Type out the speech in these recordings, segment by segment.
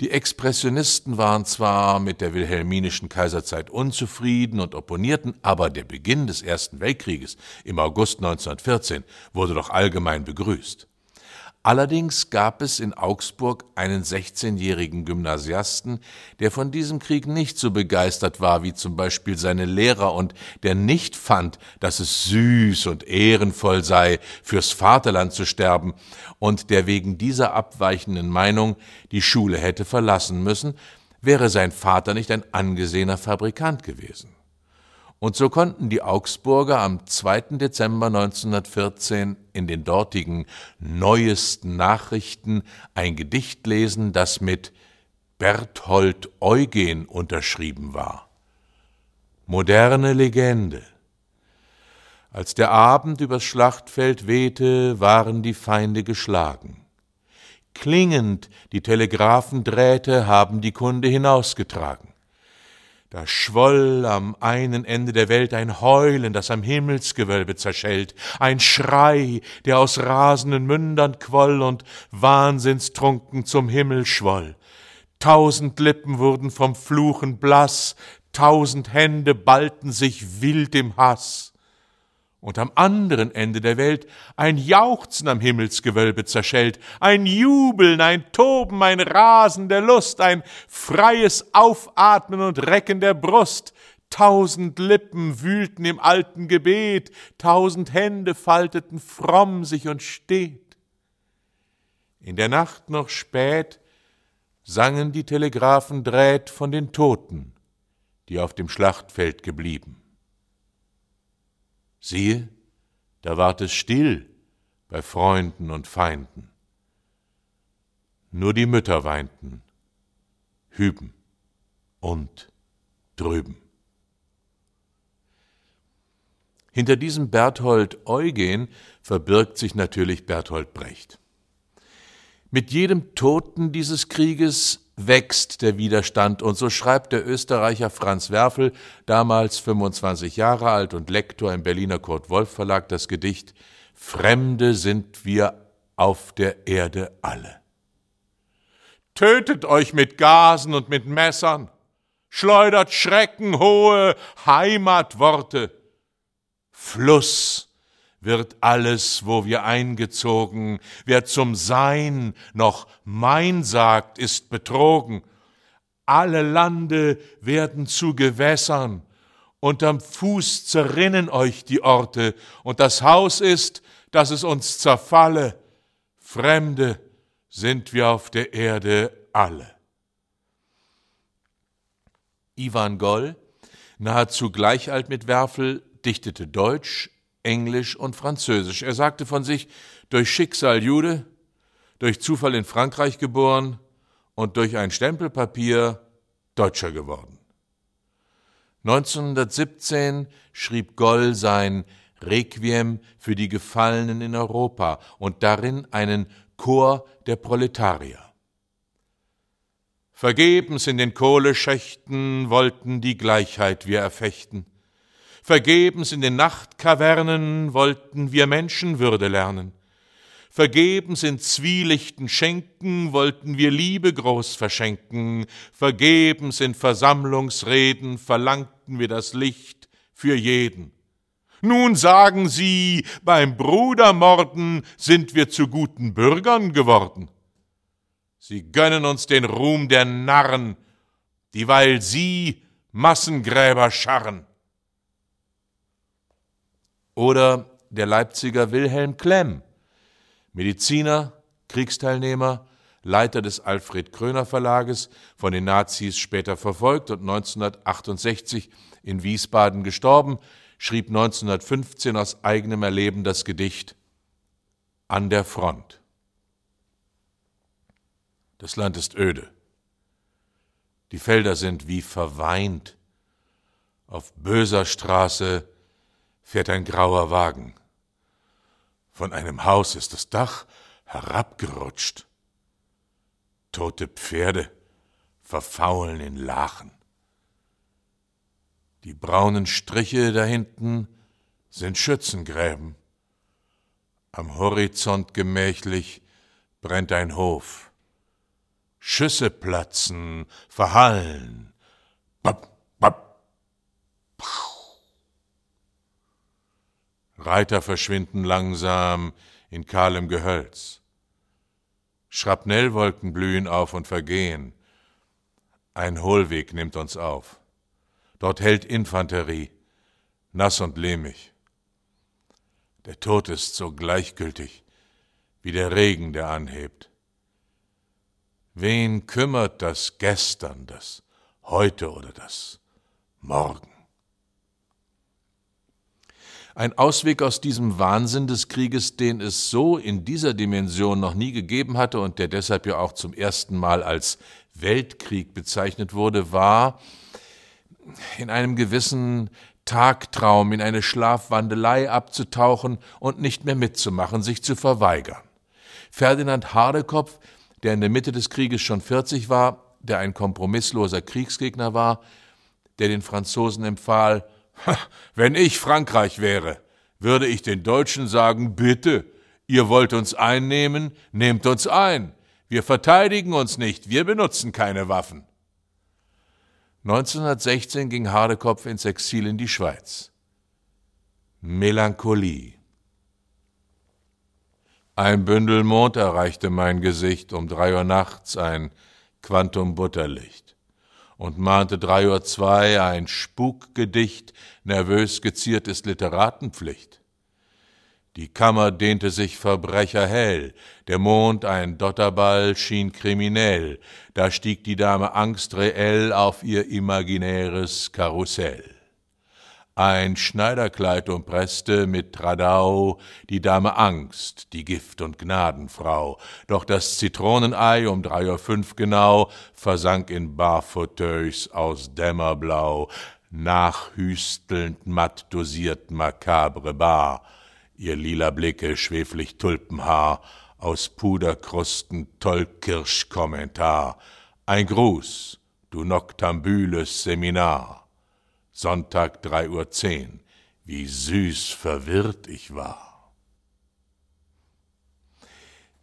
Die Expressionisten waren zwar mit der wilhelminischen Kaiserzeit unzufrieden und opponierten, aber der Beginn des Ersten Weltkrieges im August 1914 wurde doch allgemein begrüßt. Allerdings gab es in Augsburg einen 16-jährigen Gymnasiasten, der von diesem Krieg nicht so begeistert war wie zum Beispiel seine Lehrer und der nicht fand, dass es süß und ehrenvoll sei, fürs Vaterland zu sterben und der wegen dieser abweichenden Meinung die Schule hätte verlassen müssen, wäre sein Vater nicht ein angesehener Fabrikant gewesen. Und so konnten die Augsburger am 2. Dezember 1914 in den dortigen neuesten Nachrichten ein Gedicht lesen, das mit Berthold Eugen unterschrieben war. Moderne Legende. Als der Abend übers Schlachtfeld wehte, waren die Feinde geschlagen. Klingend die Telegraphendrähte haben die Kunde hinausgetragen. Da schwoll am einen Ende der Welt ein Heulen, das am Himmelsgewölbe zerschellt, ein Schrei, der aus rasenden Mündern quoll und wahnsinnstrunken zum Himmel schwoll. Tausend Lippen wurden vom Fluchen blass, tausend Hände ballten sich wild im Hass und am anderen Ende der Welt ein Jauchzen am Himmelsgewölbe zerschellt, ein Jubeln, ein Toben, ein Rasen der Lust, ein freies Aufatmen und Recken der Brust, tausend Lippen wühlten im alten Gebet, tausend Hände falteten fromm sich und steht. In der Nacht noch spät sangen die Telegraphen Drät von den Toten, die auf dem Schlachtfeld geblieben. Siehe, da ward es still bei Freunden und Feinden. Nur die Mütter weinten, hüben und drüben. Hinter diesem Berthold Eugen verbirgt sich natürlich Berthold Brecht. Mit jedem Toten dieses Krieges wächst der Widerstand. Und so schreibt der Österreicher Franz Werfel, damals 25 Jahre alt und Lektor im Berliner Kurt Wolf Verlag, das Gedicht Fremde sind wir auf der Erde alle. Tötet euch mit Gasen und mit Messern, schleudert schreckenhohe Heimatworte. Fluss wird alles, wo wir eingezogen, wer zum Sein noch mein sagt, ist betrogen. Alle Lande werden zu Gewässern, unterm Fuß zerrinnen euch die Orte, und das Haus ist, dass es uns zerfalle. Fremde sind wir auf der Erde alle. Ivan Goll, nahezu gleich alt mit Werfel, dichtete Deutsch, Englisch und Französisch. Er sagte von sich, durch Schicksal Jude, durch Zufall in Frankreich geboren und durch ein Stempelpapier Deutscher geworden. 1917 schrieb Goll sein Requiem für die Gefallenen in Europa und darin einen Chor der Proletarier. Vergebens in den Kohleschächten wollten die Gleichheit wir erfechten. Vergebens in den Nachtkavernen wollten wir Menschenwürde lernen. Vergebens in zwielichten Schenken wollten wir Liebe groß verschenken. Vergebens in Versammlungsreden verlangten wir das Licht für jeden. Nun sagen Sie, beim Brudermorden sind wir zu guten Bürgern geworden. Sie gönnen uns den Ruhm der Narren, dieweil Sie Massengräber scharren. Oder der Leipziger Wilhelm Klemm, Mediziner, Kriegsteilnehmer, Leiter des Alfred Kröner Verlages, von den Nazis später verfolgt und 1968 in Wiesbaden gestorben, schrieb 1915 aus eigenem Erleben das Gedicht An der Front. Das Land ist öde. Die Felder sind wie verweint. Auf böser Straße fährt ein grauer Wagen. Von einem Haus ist das Dach herabgerutscht. Tote Pferde verfaulen in Lachen. Die braunen Striche da hinten sind Schützengräben. Am Horizont gemächlich brennt ein Hof. Schüsse platzen, verhallen. Bap, bap, Reiter verschwinden langsam in kahlem Gehölz. Schrapnellwolken blühen auf und vergehen. Ein Hohlweg nimmt uns auf. Dort hält Infanterie, nass und lehmig. Der Tod ist so gleichgültig wie der Regen, der anhebt. Wen kümmert das gestern, das heute oder das morgen? Ein Ausweg aus diesem Wahnsinn des Krieges, den es so in dieser Dimension noch nie gegeben hatte und der deshalb ja auch zum ersten Mal als Weltkrieg bezeichnet wurde, war, in einem gewissen Tagtraum, in eine Schlafwandelei abzutauchen und nicht mehr mitzumachen, sich zu verweigern. Ferdinand Hardekopf, der in der Mitte des Krieges schon 40 war, der ein kompromissloser Kriegsgegner war, der den Franzosen empfahl, wenn ich Frankreich wäre, würde ich den Deutschen sagen, bitte, ihr wollt uns einnehmen, nehmt uns ein. Wir verteidigen uns nicht, wir benutzen keine Waffen. 1916 ging Hardekopf ins Exil in die Schweiz. Melancholie. Ein Bündel Mond erreichte mein Gesicht um drei Uhr nachts, ein Quantum Butterlicht, und mahnte drei Uhr zwei ein Spukgedicht, nervös geziert ist Literatenpflicht. Die Kammer dehnte sich verbrecherhell, der Mond ein Dotterball schien kriminell, da stieg die Dame Angst reell auf ihr imaginäres Karussell. Ein Schneiderkleid umpresste mit Tradau die Dame Angst, die Gift- und Gnadenfrau. Doch das Zitronenei um drei Uhr fünf genau versank in Barfauteuils aus Dämmerblau, nachhüstelnd matt dosiert makabre Bar. Ihr lila Blicke schweflich Tulpenhaar, aus Puderkrusten Tollkirsch-Kommentar. Ein Gruß, du noktambules Seminar. Sonntag drei Uhr zehn. Wie süß verwirrt ich war.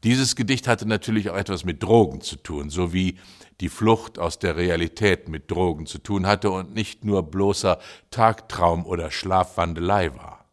Dieses Gedicht hatte natürlich auch etwas mit Drogen zu tun, so wie die Flucht aus der Realität mit Drogen zu tun hatte und nicht nur bloßer Tagtraum oder Schlafwandelei war.